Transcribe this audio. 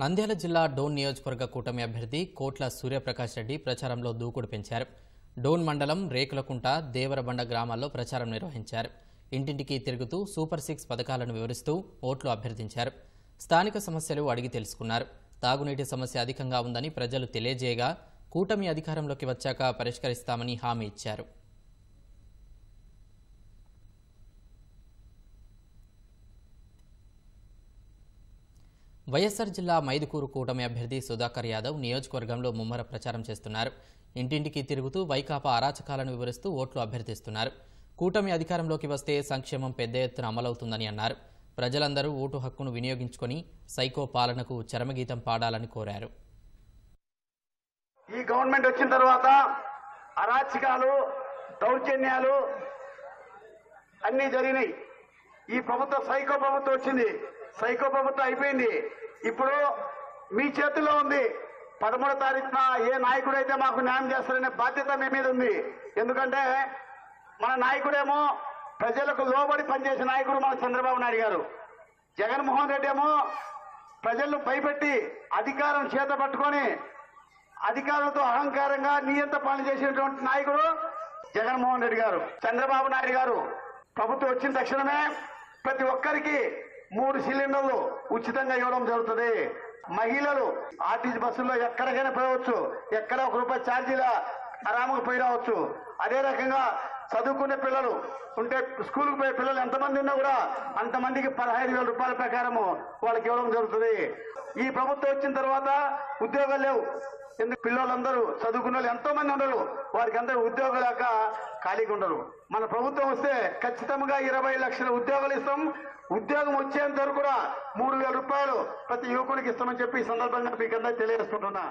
నంద్యాల జిల్లా డోన్ నియోజకవర్గ కూటమి అభ్యర్థి కోట్ల సూర్యప్రకాష్ రెడ్డి ప్రచారంలో దూకుడు పెంచారు. డోన్ మండలం రేకులకుంట దేవరబండ గ్రామాల్లో ప్రచారం నిర్వహించారు. ఇంటింటికి తిరుగుతూ సూపర్ సిక్స్ పథకాలను వివరిస్తూ ఓట్లు అభ్యర్థించారు. స్థానిక సమస్యలు అడిగి తెలుసుకున్నారు. తాగునీటి సమస్య అధికంగా ఉందని ప్రజలు తెలియజేయగా కూటమి అధికారంలోకి వచ్చాక పరిష్కరిస్తామని హామీ ఇచ్చారు. వైఎస్సార్ జిల్లా మైదుకూరు కూటమి అభ్యర్థి సుధాకర్ యాదవ్ నియోజకవర్గంలో ముమ్మర ప్రచారం చేస్తున్నారు. ఇంటింటికి తిరుగుతూ వైకాపా అరాచకాలను వివరిస్తూ ఓట్లు అభ్యర్థిస్తున్నారు. కూటమి అధికారంలోకి వస్తే సంక్షేమం పెద్ద ఎత్తున అమలవుతుందని అన్నారు. ప్రజలందరూ ఓటు హక్కును వినియోగించుకొని సైకో పాలనకు చరమగీతం పాడాలని కోరారు. ఈ గవర్నమెంట్ వచ్చిన తర్వాత అరాచకాలు దౌర్జన్యాలు అన్నీ జరిగినాయి. ఈ ప్రభుత్వం సైకో ప్రభుత్వం వచ్చింది. సైకో ప్రభుత్వం అయిపోయింది. ఇప్పుడు మీ చేతిలో ఉంది. పదమూడో తారీఖున ఏ నాయకుడైతే మాకు న్యాయం చేస్తారనే బాధ్యత మీ మీద ఉంది. ఎందుకంటే మన నాయకుడేమో ప్రజలకు లోబడి పనిచేసే నాయకుడు మన చంద్రబాబు నాయుడు గారు. జగన్మోహన్ రెడ్డి ఏమో ప్రజలను భయపెట్టి అధికారం చేత పట్టుకొని అధికారులతో అహంకారంగా నియంత పనులు చేసినటువంటి నాయకుడు జగన్మోహన్ రెడ్డి గారు. చంద్రబాబు నాయుడు గారు. ప్రభుత్వం వచ్చిన తక్షణమే ప్రతి ఒక్కరికి మూడు సిలిండర్లు ఉచితంగా ఇవ్వడం జరుగుతుంది. మహిళలు ఆర్టీసీ బస్సుల్లో ఎక్కడికైనా పోవచ్చు. ఎక్కడ ఒక రూపాయి ఛార్జీల ఆరాముకు పోయి రావచ్చు. అదే రకంగా చదువుకునే పిల్లలు ఉంటే స్కూల్కి పోయే పిల్లలు ఎంతమంది ఉన్నా కూడా అంతమందికి పదహైదు వేల రూపాయల ప్రకారము వాళ్ళకి ఇవ్వడం జరుగుతుంది. ఈ ప్రభుత్వం వచ్చిన తర్వాత ఉద్యోగాలు లేవు. ఎందుకు? పిల్లలందరూ చదువుకున్న వాళ్ళు ఎంతో మంది ఉండరు వారికి అందరూ ఉద్యోగం లేక ఖాళీగా ఉండరు మన ప్రభుత్వం వస్తే ఖచ్చితంగా ఇరవై లక్షల ఉద్యోగాలు ఇస్తాం. ఉద్యోగం వచ్చేంత వరకు కూడా మూడు వేల రూపాయలు ప్రతి యువకుడికి ఇస్తామని చెప్పి ఈ సందర్భంగా మీకందరూ తెలియజేసుకుంటున్నా